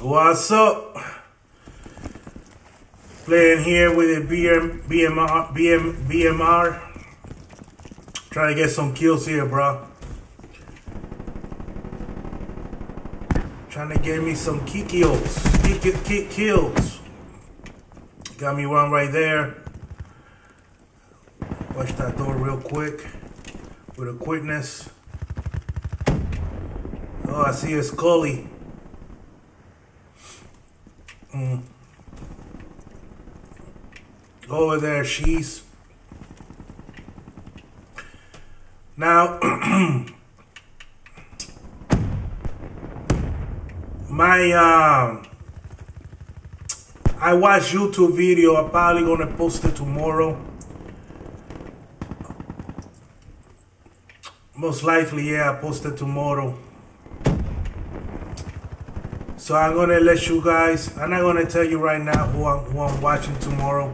What's up? Playing here with a BM, BMR, BM, BMR. Trying to get some kills here, bro. Trying to get me some kills. Kick, kills. Got me one right there. Watch that door real quick. With a quickness. Oh, I see a Scully. Mm. Over there, she's. Now, my, uh, I watch YouTube video. I'm probably gonna post it tomorrow. Most likely, yeah, I post it tomorrow. So I'm gonna let you guys. I'm not gonna tell you right now who I'm, who I'm watching tomorrow.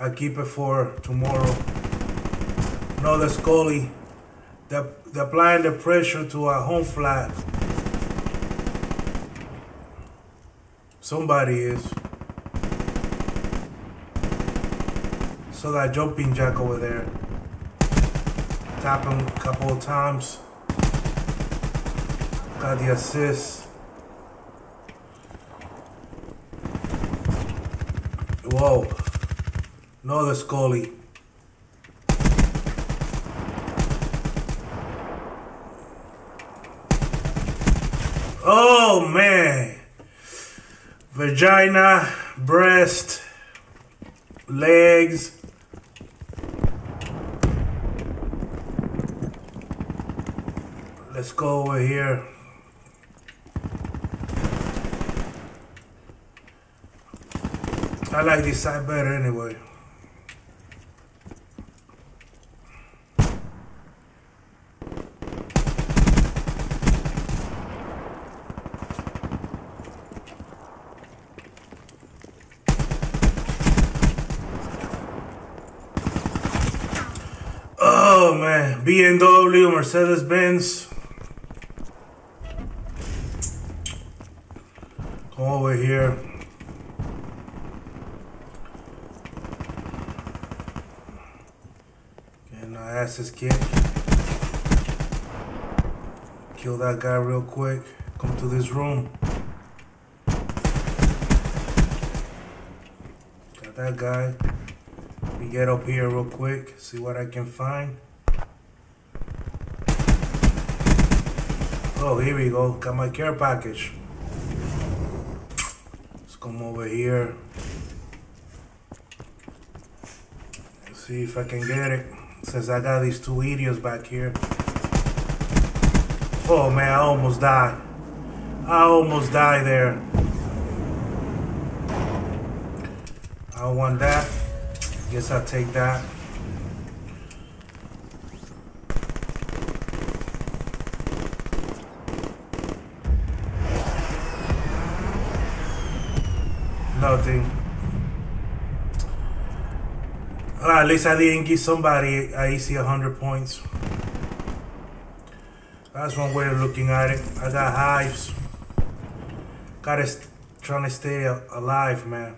I keep it for tomorrow. No, the Scully. They're, they're applying the pressure to a home flat. Somebody is. So that jumping jack over there. Tap him a couple of times. Got the assist. Whoa. Another Scully. Oh man. Vagina, breast, legs. Let's go over here. I like this side better anyway. Oh man, BMW, Mercedes-Benz. Come over here. Fastest kick. Kill that guy real quick. Come to this room. Got that guy. We get up here real quick. See what I can find. Oh, here we go. Got my care package. Let's come over here. Let's see if I can get it since I got these two idiots back here. Oh man, I almost died. I almost died there. I want that. Guess I'll take that. Nothing. Uh, at least I didn't give somebody I see 100 points. That's one way of looking at it. I got hives. Gotta trying to stay alive, man.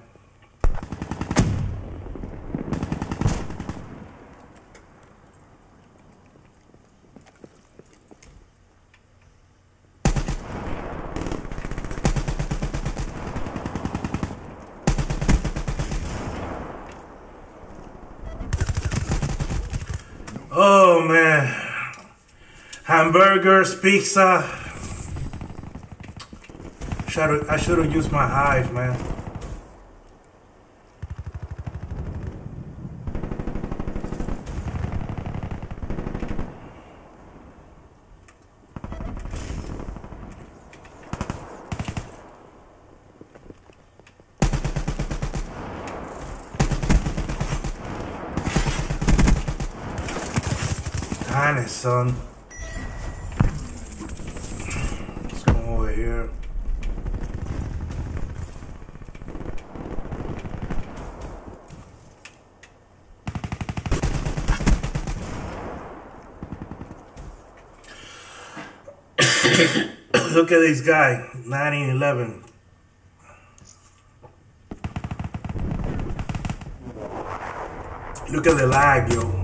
Oh eh, man. Hamburgers, pizza. Should I should have used my hive, man. Honest, son. Let's go over here. Look at this guy, 1911. Look at the lag, yo.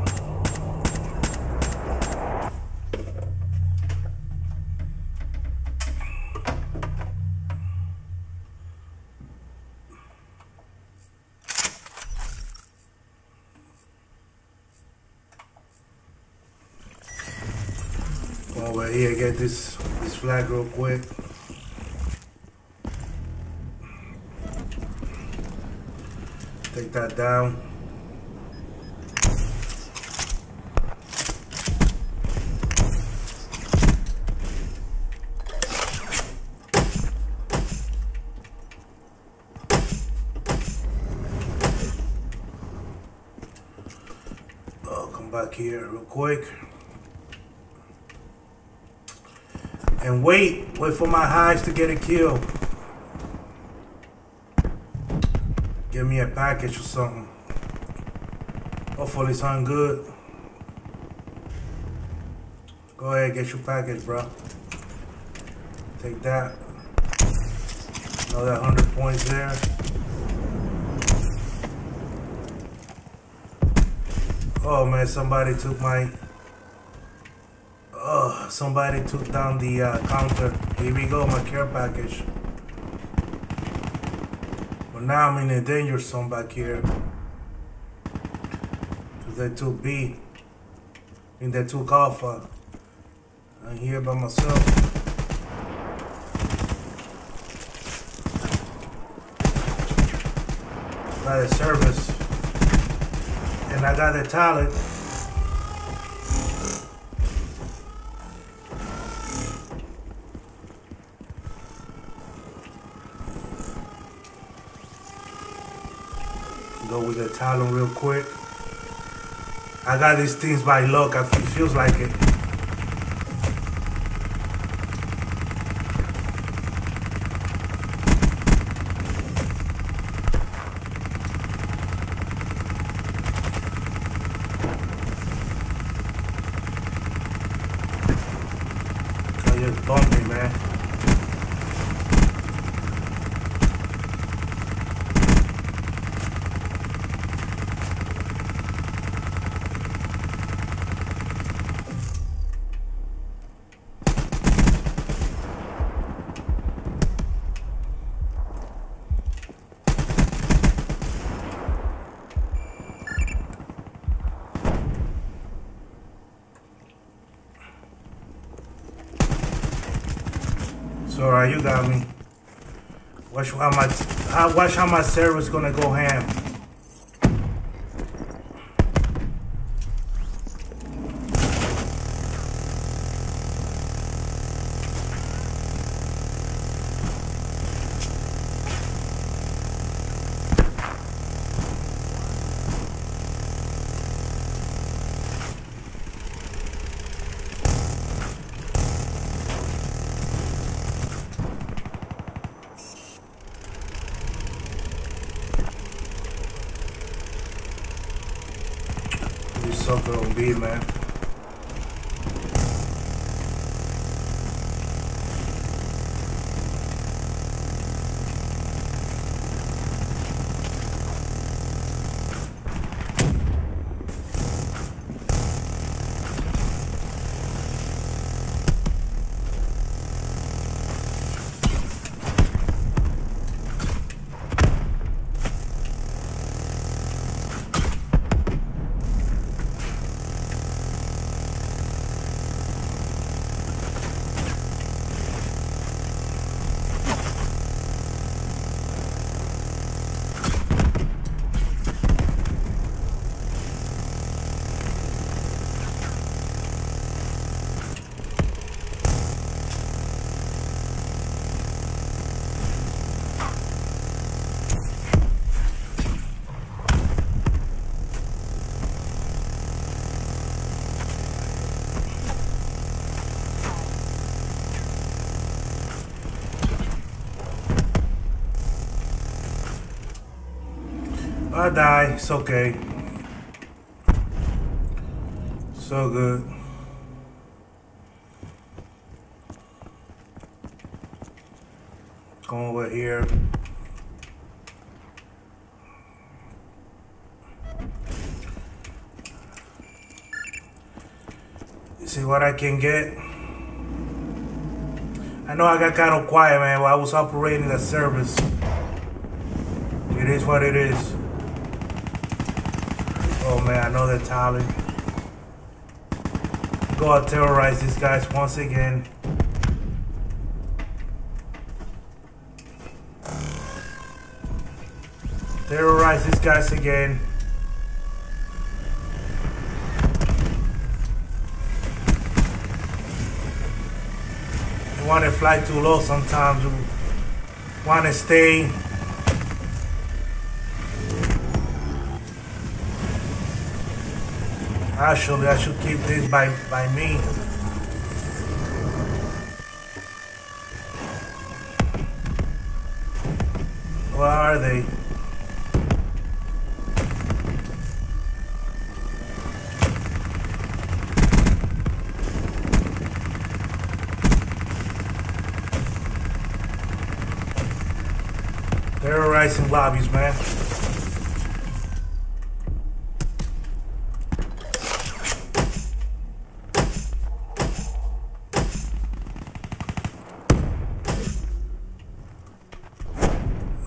Over here, get this this flag real quick. Take that down. Come back here real quick. And wait, wait for my highs to get a kill. Give me a package or something. Hopefully it's something good. Go ahead, get your package, bro. Take that. Another 100 points there. Oh man, somebody took my somebody took down the uh, counter. Here we go, my care package. But now I'm in a danger zone back here. Because they took B. And they took Alpha. I'm here by myself. Got a service. And I got a Talon. Go with the Talon real quick. I got these things by luck. It feels like it. Just bumped me, man. Alright, you got me. Watch how my watch how my server's gonna go ham. Something on B, man. I die. It's okay. So good. Come over here. See what I can get. I know I got kind of quiet, man, while I was operating the service. It is what it is. Oh man, I know they're. Go out terrorize these guys once again. Terrorize these guys again. You want to fly too low sometimes. You want to stay Actually, I should keep this by, by me. Where are they? Terrorizing lobbies, man.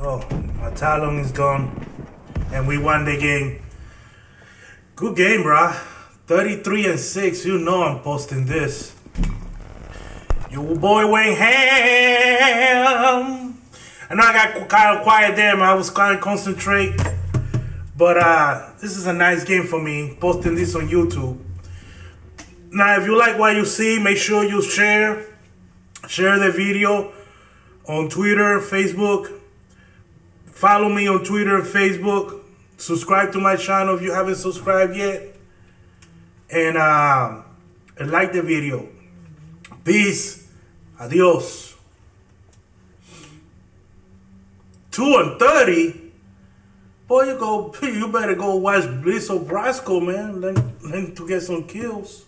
Oh, my Talon is gone. And we won the game. Good game, brah. 33 and 6. You know I'm posting this. Your boy Wayne Ham. I know I got kind of quiet there, man. I was kind of concentrate. But uh, this is a nice game for me. Posting this on YouTube. Now, if you like what you see, make sure you share. Share the video on Twitter, Facebook. Follow me on Twitter Facebook. Subscribe to my channel if you haven't subscribed yet. And, uh, like the video. Peace. Adios. 2 and 30? Boy, you go, you better go watch Bliss Brasco, man. Learn to get some kills.